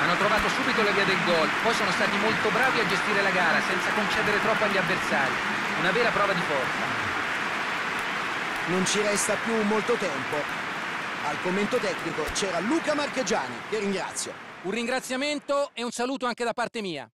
Hanno trovato subito la via del gol, poi sono stati molto bravi a gestire la gara senza concedere troppo agli avversari. Una vera prova di forza. Non ci resta più molto tempo. Al commento tecnico c'era Luca Marchegiani, che ringrazio. Un ringraziamento e un saluto anche da parte mia.